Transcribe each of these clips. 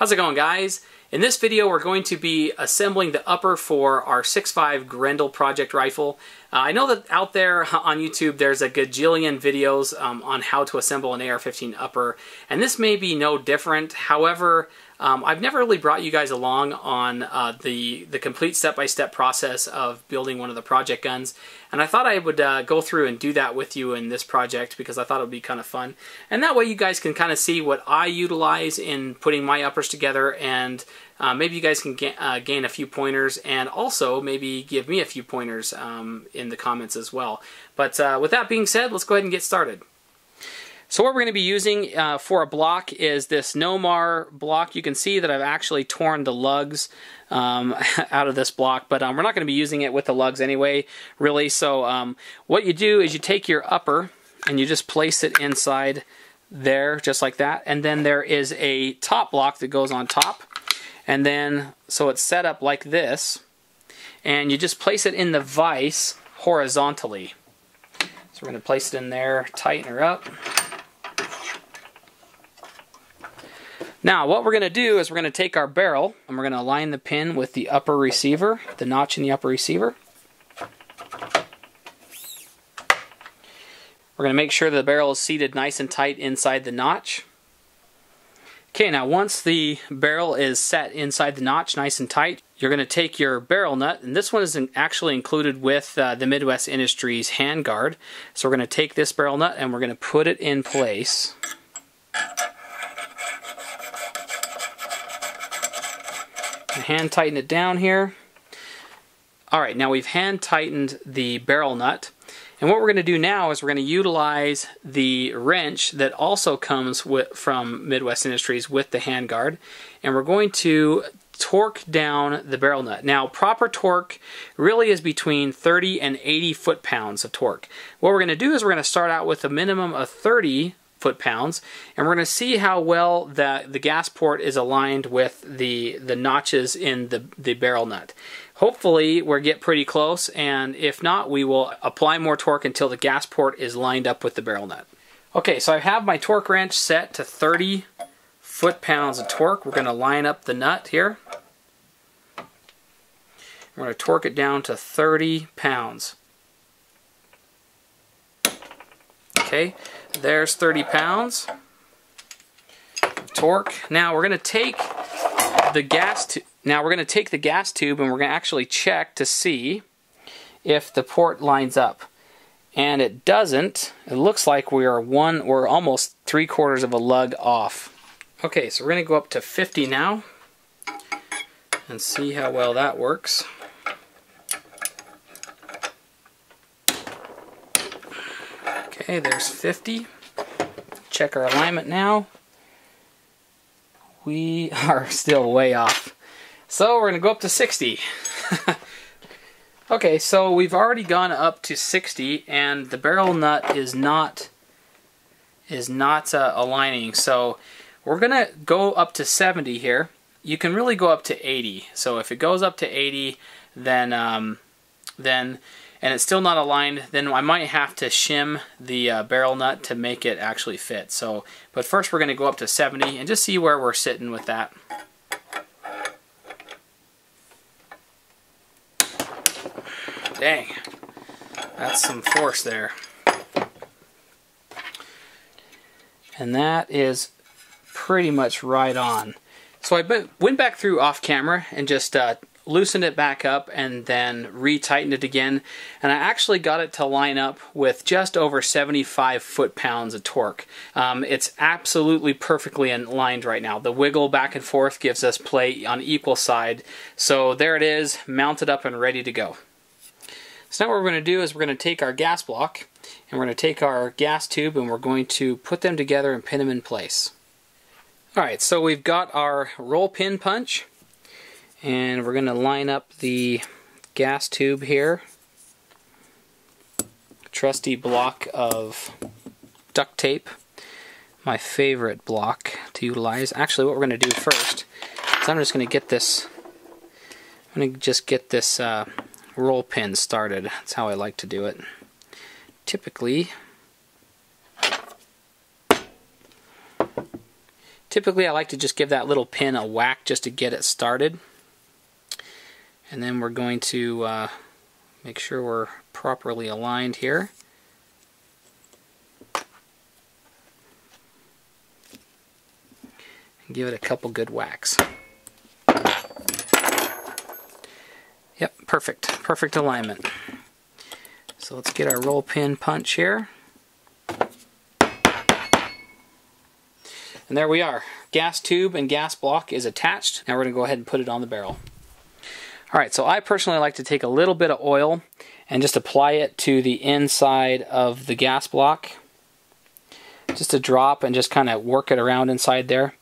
How's it going guys? In this video we're going to be assembling the upper for our 6.5 Grendel project rifle. Uh, I know that out there on YouTube there's a gajillion videos um, on how to assemble an AR-15 upper and this may be no different. However, um, I've never really brought you guys along on uh, the, the complete step-by-step -step process of building one of the project guns. And I thought I would uh, go through and do that with you in this project because I thought it would be kind of fun. And that way you guys can kind of see what I utilize in putting my uppers together and uh, maybe you guys can ga uh, gain a few pointers and also maybe give me a few pointers um, in the comments as well. But uh, with that being said, let's go ahead and get started. So what we're going to be using uh, for a block is this Nomar block. You can see that I've actually torn the lugs um, out of this block, but um, we're not going to be using it with the lugs anyway, really. So um, what you do is you take your upper and you just place it inside there, just like that. And then there is a top block that goes on top. And then, so it's set up like this. And you just place it in the vise horizontally. So we're going to place it in there, tighten her up. Now what we're going to do is we're going to take our barrel and we're going to align the pin with the upper receiver, the notch in the upper receiver. We're going to make sure the barrel is seated nice and tight inside the notch. Okay, now once the barrel is set inside the notch nice and tight, you're going to take your barrel nut, and this one is actually included with uh, the Midwest Industries handguard. So we're going to take this barrel nut and we're going to put it in place. Hand tighten it down here. Alright, now we've hand tightened the barrel nut. And what we're going to do now is we're going to utilize the wrench that also comes with, from Midwest Industries with the handguard. And we're going to torque down the barrel nut. Now, proper torque really is between 30 and 80 foot-pounds of torque. What we're going to do is we're going to start out with a minimum of 30 foot-pounds, and we're going to see how well the, the gas port is aligned with the, the notches in the, the barrel nut. Hopefully we'll get pretty close, and if not, we will apply more torque until the gas port is lined up with the barrel nut. Okay, so I have my torque wrench set to 30 foot-pounds of torque. We're going to line up the nut here. We're going to torque it down to 30 pounds. Okay, there's 30 pounds. Torque. Now we're going to take the gas now we're going to take the gas tube and we're going to actually check to see if the port lines up. And it doesn't. It looks like we are one or almost three quarters of a lug off. Okay, so we're going to go up to 50 now and see how well that works. Okay, there's 50. Check our alignment now. We are still way off. So we're going to go up to 60. okay, so we've already gone up to 60 and the barrel nut is not is not uh, aligning. So we're going to go up to 70 here. You can really go up to 80. So if it goes up to 80, then um, then and it's still not aligned, then I might have to shim the uh, barrel nut to make it actually fit. So, but first we're going to go up to 70 and just see where we're sitting with that. Dang, that's some force there. And that is pretty much right on. So I went back through off camera and just uh, loosened it back up and then retightened it again and I actually got it to line up with just over 75 foot-pounds of torque. Um, it's absolutely perfectly aligned right now. The wiggle back and forth gives us play on equal side. So there it is, mounted up and ready to go. So now what we're going to do is we're going to take our gas block and we're going to take our gas tube and we're going to put them together and pin them in place. Alright, so we've got our roll pin punch and we're going to line up the gas tube here. Trusty block of duct tape. My favorite block to utilize. Actually what we're going to do first is I'm just going to get this I'm going to just get this uh, roll pin started. That's how I like to do it. Typically Typically I like to just give that little pin a whack just to get it started. And then we're going to uh, make sure we're properly aligned here. And give it a couple good whacks. Yep, perfect. Perfect alignment. So let's get our roll pin punch here. And there we are. Gas tube and gas block is attached. Now we're going to go ahead and put it on the barrel. Alright, so I personally like to take a little bit of oil and just apply it to the inside of the gas block. Just a drop and just kind of work it around inside there.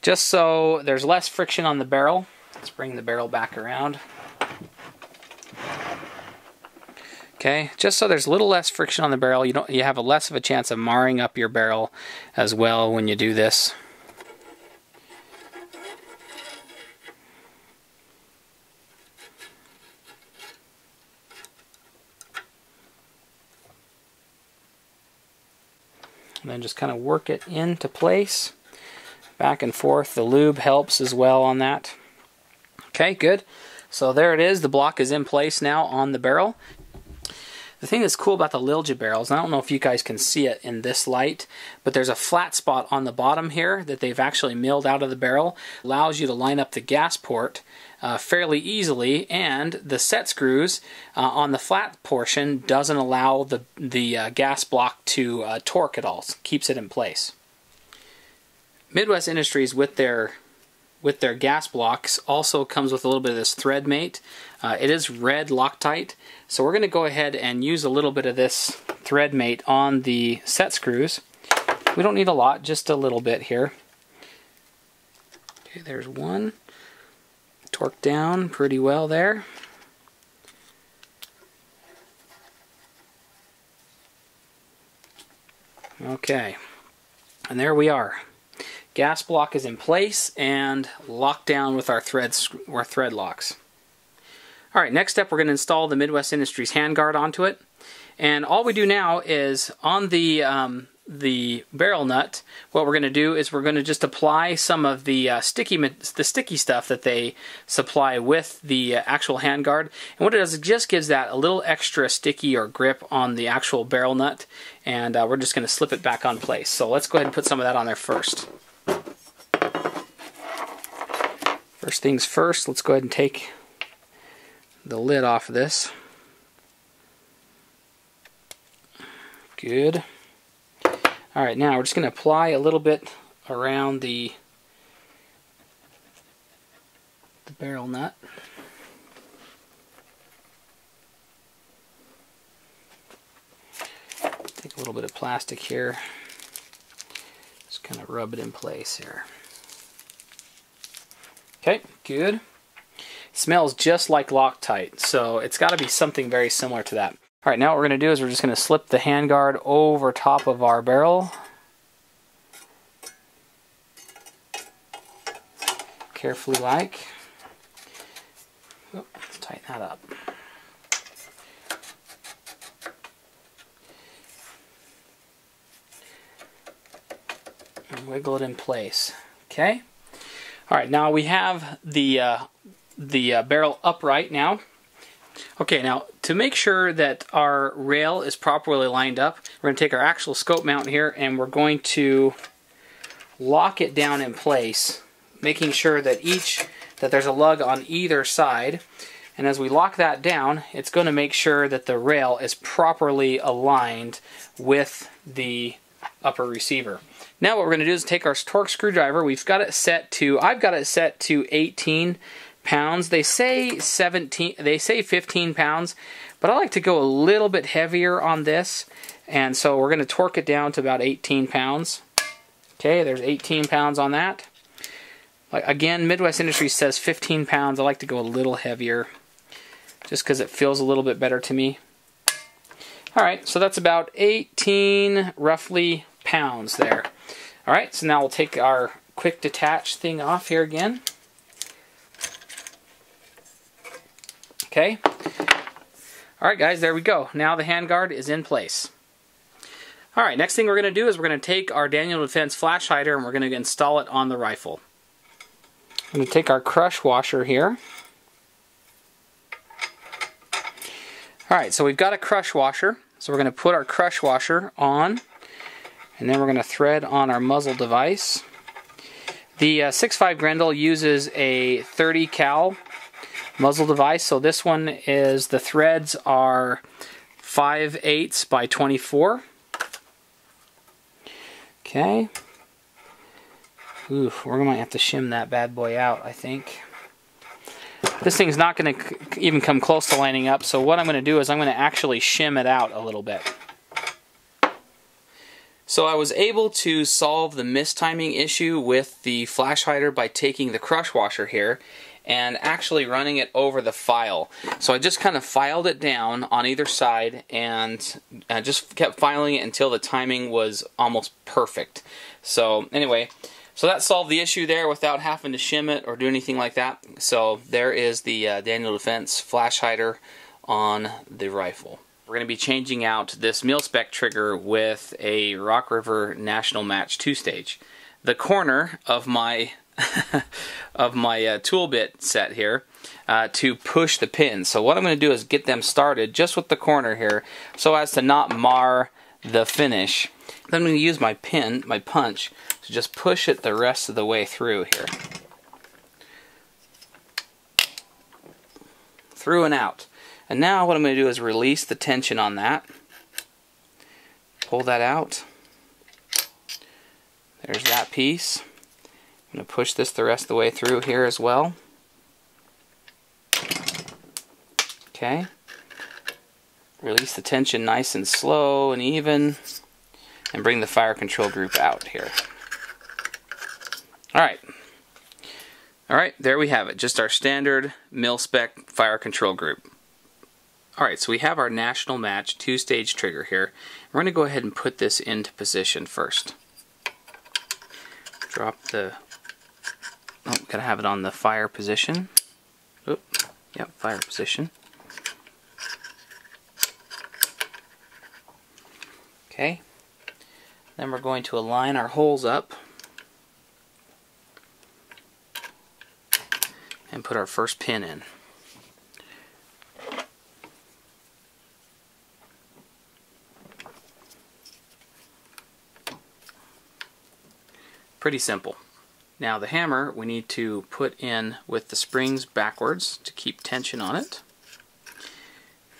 Just so there's less friction on the barrel. Let's bring the barrel back around. Okay, just so there's a little less friction on the barrel, you don't you have a less of a chance of marring up your barrel as well when you do this. Then just kind of work it into place. Back and forth. The lube helps as well on that. Okay, good. So there it is. The block is in place now on the barrel. The thing that's cool about the Lilja barrels, I don't know if you guys can see it in this light, but there's a flat spot on the bottom here that they've actually milled out of the barrel. Allows you to line up the gas port uh, fairly easily, and the set screws uh, on the flat portion doesn't allow the, the uh, gas block to uh, torque at all. keeps it in place. Midwest Industries with their with their gas blocks also comes with a little bit of this thread mate. Uh, it is red Loctite, so we're going to go ahead and use a little bit of this thread mate on the set screws. We don't need a lot, just a little bit here. Okay, there's one. Torque down pretty well there. Okay, and there we are. Gas block is in place and locked down with our threads, our thread locks. All right, next step we're going to install the Midwest Industries handguard onto it. And all we do now is on the um, the barrel nut, what we're going to do is we're going to just apply some of the uh, sticky the sticky stuff that they supply with the uh, actual handguard. And what it does, it just gives that a little extra sticky or grip on the actual barrel nut. And uh, we're just going to slip it back on place. So let's go ahead and put some of that on there first. First things first, let's go ahead and take the lid off of this. Good. Alright, now we're just going to apply a little bit around the, the barrel nut. Take a little bit of plastic here. Just kind of rub it in place here. Okay, good. It smells just like Loctite, so it's got to be something very similar to that. All right, now what we're going to do is we're just going to slip the handguard over top of our barrel. Carefully like. Let's tighten that up. And wiggle it in place. Okay? All right, now we have the, uh, the uh, barrel upright now. Okay, now to make sure that our rail is properly lined up, we're going to take our actual scope mount here and we're going to lock it down in place, making sure that each that there's a lug on either side. And as we lock that down, it's going to make sure that the rail is properly aligned with the upper receiver. Now what we're going to do is take our torque screwdriver. We've got it set to, I've got it set to 18 pounds. They say 17, they say 15 pounds, but I like to go a little bit heavier on this. And so we're going to torque it down to about 18 pounds. Okay, there's 18 pounds on that. Again, Midwest Industries says 15 pounds. I like to go a little heavier just because it feels a little bit better to me. All right, so that's about 18 roughly pounds there. All right, so now we'll take our quick detach thing off here again. Okay. All right, guys, there we go. Now the handguard is in place. All right, next thing we're going to do is we're going to take our Daniel Defense flash hider and we're going to install it on the rifle. I'm going to take our crush washer here. All right, so we've got a crush washer. So we're going to put our crush washer on and then we're going to thread on our muzzle device. The uh, 6.5 Grendel uses a 30 cal muzzle device. So this one is, the threads are 5 eighths by 24. Okay. Oof, we're going to have to shim that bad boy out, I think. This thing's not going to even come close to lining up, so what I'm going to do is I'm going to actually shim it out a little bit. So I was able to solve the mistiming issue with the flash hider by taking the crush washer here and actually running it over the file. So I just kind of filed it down on either side and I just kept filing it until the timing was almost perfect. So anyway, so that solved the issue there without having to shim it or do anything like that. So there is the uh, Daniel Defense flash hider on the rifle. We're going to be changing out this mil-spec trigger with a Rock River National Match 2-stage. The corner of my of my uh, tool bit set here uh, to push the pins. So what I'm going to do is get them started just with the corner here so as to not mar the finish. Then I'm going to use my pin, my punch, to just push it the rest of the way through here. Through and out. And now what I'm going to do is release the tension on that. Pull that out. There's that piece. Going to push this the rest of the way through here as well. Okay. Release the tension nice and slow and even and bring the fire control group out here. Alright. Alright, there we have it. Just our standard mil-spec fire control group. Alright, so we have our national match two-stage trigger here. We're going to go ahead and put this into position first. Drop the... Gotta have it on the fire position. Oop, yep, fire position. Okay. Then we're going to align our holes up and put our first pin in. Pretty simple. Now the hammer we need to put in with the springs backwards to keep tension on it.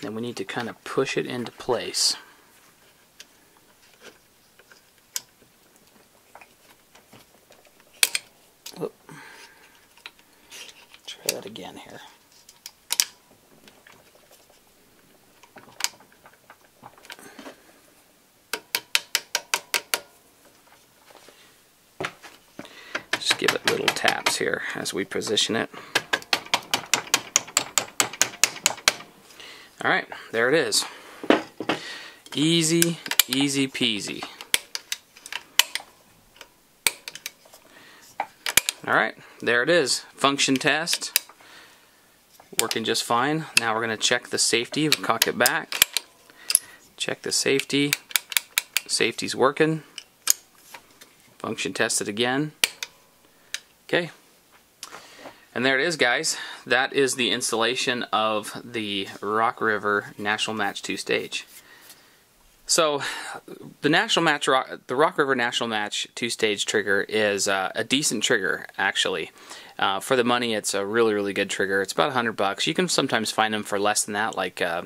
Then we need to kind of push it into place. Oop. Try that again here. Just give it here as we position it. Alright, there it is. Easy, easy peasy. Alright, there it is. Function test. Working just fine. Now we're going to check the safety. We'll cock it back. Check the safety. Safety's working. Function tested again. Okay. And there it is, guys. That is the installation of the Rock River National Match 2 stage. So, the National Match, the Rock River National Match 2 stage trigger is uh, a decent trigger, actually. Uh, for the money, it's a really, really good trigger. It's about 100 bucks. You can sometimes find them for less than that. Like, uh,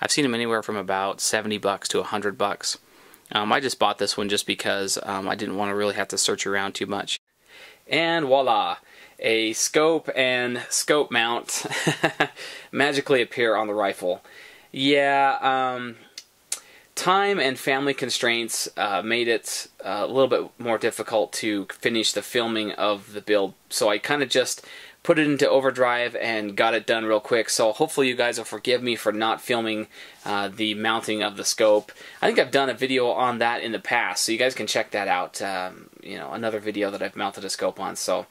I've seen them anywhere from about 70 bucks to 100 bucks. Um, I just bought this one just because um, I didn't want to really have to search around too much. And voila, a scope and scope mount magically appear on the rifle. Yeah, um, time and family constraints uh, made it uh, a little bit more difficult to finish the filming of the build, so I kind of just put it into overdrive and got it done real quick. So hopefully you guys will forgive me for not filming uh, the mounting of the scope. I think I've done a video on that in the past, so you guys can check that out. Um, you know, another video that I've mounted a scope on. So.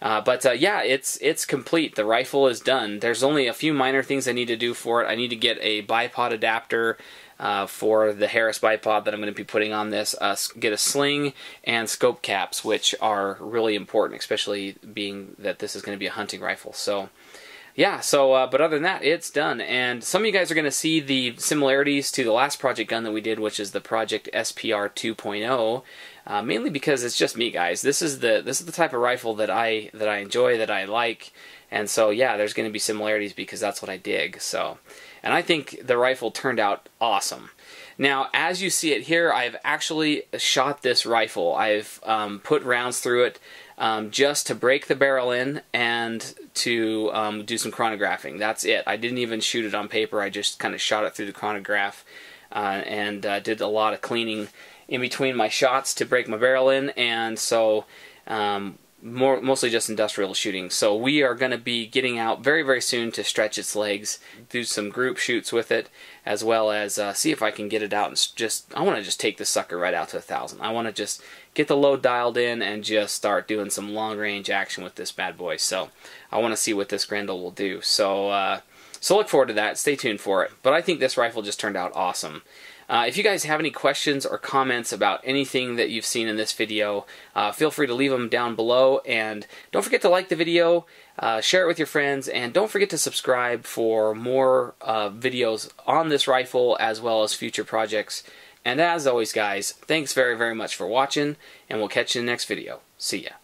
Uh, but uh, yeah, it's it's complete. The rifle is done. There's only a few minor things I need to do for it. I need to get a bipod adapter uh, for the Harris bipod that I'm going to be putting on this. Uh, get a sling and scope caps, which are really important, especially being that this is going to be a hunting rifle. So yeah, so, uh, but other than that, it's done. And some of you guys are going to see the similarities to the last project gun that we did, which is the Project SPR 2.0, uh, mainly because it's just me, guys. This is the this is the type of rifle that I that I enjoy, that I like, and so yeah, there's going to be similarities because that's what I dig. So, and I think the rifle turned out awesome. Now, as you see it here, I've actually shot this rifle. I've um, put rounds through it um, just to break the barrel in and to um, do some chronographing. That's it. I didn't even shoot it on paper. I just kind of shot it through the chronograph uh, and uh, did a lot of cleaning in between my shots to break my barrel in. And so um, more mostly just industrial shooting. So we are going to be getting out very very soon to stretch its legs, do some group shoots with it, as well as uh, see if I can get it out and just I want to just take this sucker right out to a thousand. I want to just get the load dialed in and just start doing some long range action with this bad boy. So I want to see what this Grendel will do. So uh, so look forward to that. Stay tuned for it. But I think this rifle just turned out awesome. Uh, if you guys have any questions or comments about anything that you've seen in this video, uh, feel free to leave them down below. And don't forget to like the video, uh, share it with your friends, and don't forget to subscribe for more uh, videos on this rifle as well as future projects. And as always, guys, thanks very, very much for watching, and we'll catch you in the next video. See ya.